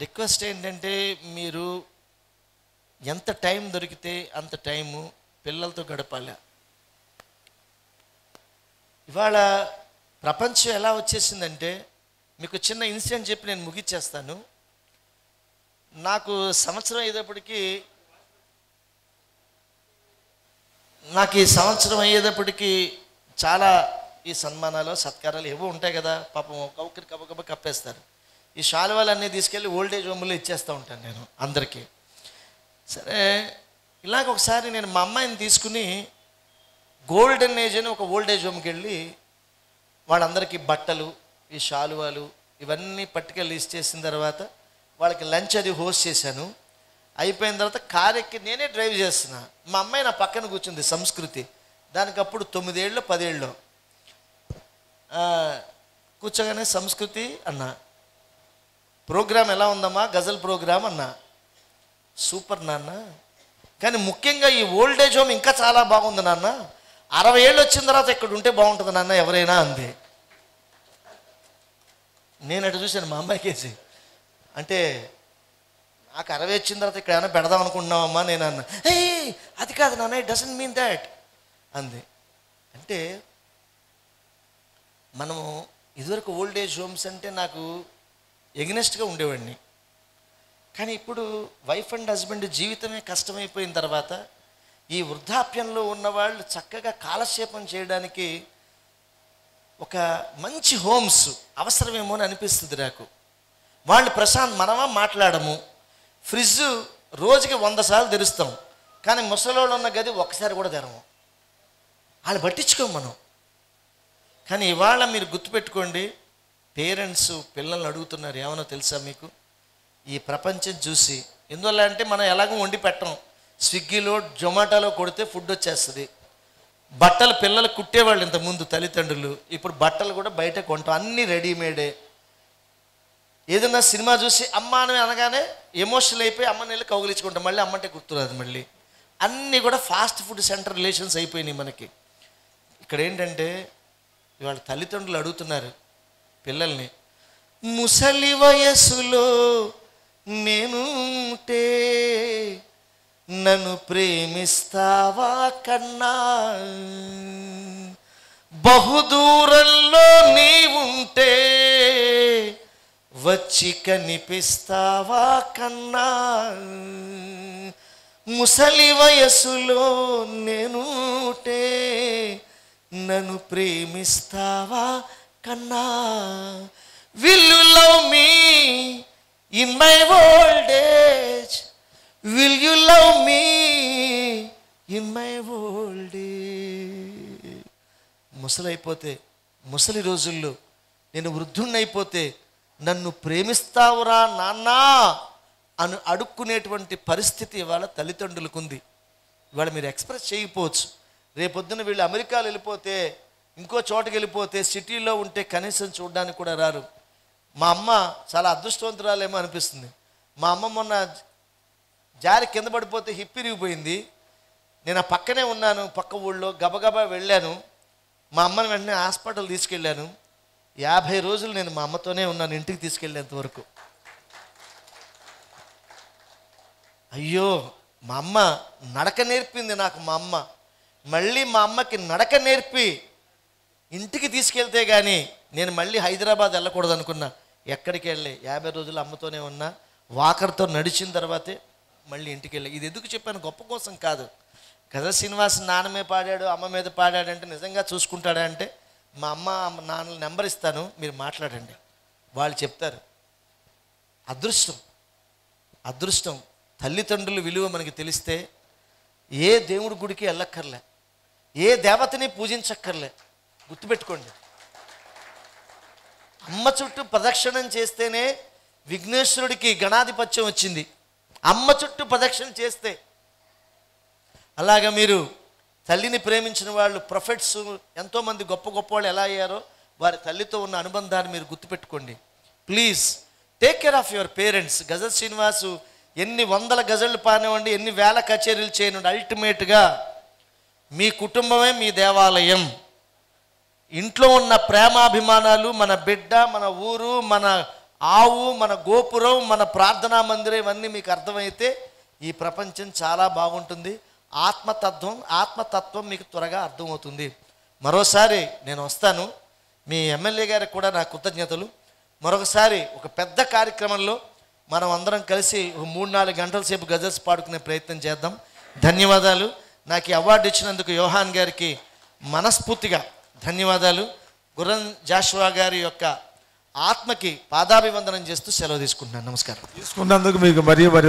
Request ఏంటంటే మీరు ఎంత టైం దొరికితే అంత టైము పిల్లలతో గడపాలి. ఇవాళ ప్రపంచం ఎలా వచ్చేసిందంటే మీకు చిన్న ఇన్సిడెంట్ చెప్పి నేను ముగిచ్చేస్తాను. నాకు సంవత్సరం అయ్యేటప్పటికీ నాకు ఈ సంవత్సరం అయ్యేటప్పటికీ చాలా ఈ సన్మానాలు సత్కారాలు ఏవో ఉంటాయి కదా పాపం ఒక్కొక్కరికి ఒక్కొక్క కప్పేస్తారు. ఈ శాలువాలు అన్నీ తీసుకెళ్ళి ఓల్డేజ్ హోమ్లో ఇచ్చేస్తూ ఉంటాను నేను అందరికీ. సరే ఇలాగ ఒకసారి నేను మా అమ్మాయిని తీసుకుని గోల్డెన్ ఏజ్ అని ఒక ఓల్డేజ్ హోమ్కి వెళ్ళి వాళ్ళందరికీ బట్టలు ఈ శాలువాలు ఇవన్నీ పట్టుకెళ్ళి ఇచ్చేసిన తర్వాత వాళ్ళకి లంచ్ అది హోస్ట్ చేశాను. అయిపోయిన తర్వాత కార్ ఎక్కి నేనే డ్రైవ్ చేస్తున్నా. మా అమ్మాయి నా పక్కన కూర్చుంది సంస్కృతి. దానికి అప్పుడు తొమ్మిదేళ్ళు పదేళ్ళు. కూర్చోగానే సంస్కృతి అన్నా. ప్రోగ్రామ్ ఎలా ఉందమ్మా? గజల్ ప్రోగ్రామ్ అన్నా. సూపర్ నాన్న. కానీ ముఖ్యంగా ఈ ఓల్డేజ్ హోమ్ ఇంకా చాలా బాగుంది నాన్న. అరవై ఏళ్ళు వచ్చిన తర్వాత ఇక్కడ ఉంటే బాగుంటుంది నాన్న ఎవరైనా అంది. నేను అటు చూశాను మా అమ్మాయికి అంటే నాకు అరవై వచ్చిన తర్వాత ఇక్కడ ఏమైనా పెడదాం అనుకుంటున్నామమ్మా నేను అన్న. ఏ అది కాదు నాన్న ఇట్ డజంట్ మీన్ దాట్ అంది. అంటే మనము ఇదివరకు ఓల్డ్ ఏజ్ హోమ్స్ అంటే నాకు ఎగ్నెస్ట్గా ఉండేవాడిని. కానీ ఇప్పుడు వైఫ్ అండ్ హస్బెండ్ జీవితమే కష్టమైపోయిన తర్వాత ఈ వృద్ధాప్యంలో ఉన్నవాళ్ళు చక్కగా కాలక్షేపం చేయడానికి ఒక మంచి హోమ్స్ అవసరమేమో అని అనిపిస్తుంది నాకు. వాళ్ళు ప్రశాంత్ మనమా మాట్లాడము? ఫ్రిడ్జ్ రోజుకి వంద సార్లు తెరుస్తాం. కానీ ముసలోళ్ళు ఉన్న గది ఒక్కసారి కూడా తెరము. వాళ్ళు పట్టించుకోం మనం. కానీ ఇవాళ మీరు గుర్తుపెట్టుకోండి పేరెంట్స్ పిల్లల్ని అడుగుతున్నారు ఏమన్నా తెలుసా మీకు? ఈ ప్రపంచం చూసి ఎందువల్ల అంటే మనం ఎలాగో వండి పెట్టం. స్విగ్గీలో జొమాటోలో కొడితే ఫుడ్ వచ్చేస్తుంది. బట్టలు పిల్లలు కుట్టేవాళ్ళు ఇంతకుముందు తల్లిదండ్రులు. ఇప్పుడు బట్టలు కూడా బయట కొంటాం. అన్నీ రెడీమేడే. ఏదైనా సినిమా చూసి అమ్మ అని అనగానే ఎమోషనల్ అయిపోయి అమ్మని వెళ్ళి కౌగిలించుకుంటాం. మళ్ళీ అమ్మంటే గుర్తురాదు మళ్ళీ. అన్నీ కూడా ఫాస్ట్ ఫుడ్ సెంటర్ రిలేషన్స్ అయిపోయినాయి మనకి. ఇక్కడ ఏంటంటే ఇవాళ తల్లిదండ్రులు అడుగుతున్నారు పిల్లల్ని ముసలి వయసులో నేనుంటే నన్ను ప్రేమిస్తావా కన్నా? బహుదూరంలో నీవుంటే వచ్చి కనిపిస్తావా కన్నా? ముసలి వయసులో నేనుంటే నన్ను ప్రేమిస్తావా కన్నా will you love me in my old age. Will you love me in my old ముసలైపోతే ముసలి రోజుల్లో నేను వృద్ధుణ్ణైపోతే నన్ను ప్రేమిస్తావురా నాన్నా అని అడుక్కునేటువంటి పరిస్థితి ఇవాళ తల్లిదండ్రులకు ఉంది ఇవాళ మీరు ఎక్స్ప్రెస్ చేయకపోవచ్చు. రేపొద్దున వీళ్ళు అమెరికాలో వెళ్ళిపోతే ఇంకో చోటకి వెళ్ళిపోతే సిటీలో ఉంటే కనీసం చూడడానికి కూడా రారు. మా అమ్మ చాలా అదృష్టవంతురాలేమో అనిపిస్తుంది. మా అమ్మ మొన్న జారి కింద పడిపోతే హిప్పిరిగిపోయింది నేను ఆ పక్కనే ఉన్నాను పక్క ఊళ్ళో గబగబా వెళ్ళాను. మా అమ్మని వెంటనే హాస్పిటల్ తీసుకెళ్ళాను. యాభై రోజులు నేను మా అమ్మతోనే ఉన్నాను ఇంటికి తీసుకెళ్ళేంత వరకు. అయ్యో మా అమ్మ నడక నేర్పింది నాకు మా అమ్మ. మళ్ళీ మా అమ్మకి నడక నేర్పి. ఇంటికి తీసుకెళ్తే కానీ నేను మళ్ళీ హైదరాబాద్ వెళ్ళకూడదు అనుకున్నా ఎక్కడికి వెళ్ళి యాభై రోజులు అమ్మతోనే ఉన్నా. వాకర్తో నడిచిన తర్వాతే మళ్ళీ ఇంటికి వెళ్ళి. ఇది ఎందుకు చెప్పాను? గొప్ప కోసం కాదు. కదా శ్రీనివాస్ నాన్నమే పాడాడు అమ్మ మీద పాడాడు అంటే నిజంగా చూసుకుంటాడా అంటే మా అమ్మ అమ్మ నాన్న నెంబర్ ఇస్తాను మీరు మాట్లాడండి. వాళ్ళు చెప్తారు. అదృష్టం. అదృష్టం. తల్లిదండ్రుల విలువ మనకి తెలిస్తే ఏ దేవుడి గుడికి వెళ్ళక్కర్లే. ఏ దేవతని పూజించక్కర్లే. గుర్తుపెట్టుకోండి. అమ్మ చుట్టూ ప్రదక్షిణం చేస్తేనే విఘ్నేశ్వరుడికి గణాధిపత్యం వచ్చింది. అమ్మ చుట్టూ ప్రదక్షిణ చేస్తే. అలాగా మీరు తల్లిని ప్రేమించిన వాళ్ళు ప్రొఫెట్స్ ఎంతోమంది గొప్ప గొప్ప వాళ్ళు ఎలా అయ్యారో వారి తల్లితో ఉన్న అనుబంధాన్ని మీరు గుర్తుపెట్టుకోండి. Please take care of your parents Ghazal Srinivas ఎన్ని వందల గజళ్ళు పానివ్వండి ఎన్ని వేల కచేరీలు చేయనుండి అల్టిమేట్గా మీ కుటుంబమే మీ దేవాలయం. ఇంట్లో ఉన్న ప్రేమాభిమానాలు మన బిడ్డ మన ఊరు మన ఆవు మన గోపురం మన ప్రార్థనా మందిరం ఇవన్నీ మీకు అర్థమైతే ఈ ప్రపంచం చాలా బాగుంటుంది. ఆత్మతత్వం ఆత్మతత్వం మీకు త్వరగా అర్థమవుతుంది. మరోసారి నేను వస్తాను. మీ ఎమ్మెల్యే గారికి కూడా నా కృతజ్ఞతలు. మరొకసారి ఒక పెద్ద కార్యక్రమంలో మనం అందరం కలిసి మూడు నాలుగు గంటల సేపు గజల్స్ పాడుకునే ప్రయత్నం చేద్దాం. ధన్యవాదాలు. నాకు ఈ అవార్డు ఇచ్చినందుకు యోహాన్ గారికి మనస్ఫూర్తిగా ధన్యవాదాలు. గుర్రం జాషువా గారి యొక్క ఆత్మకి పాదాభివందనం చేస్తూ సెలవు తీసుకుంటున్నాను. నమస్కారం. తీసుకున్నందుకు మీకు మరియు మరియు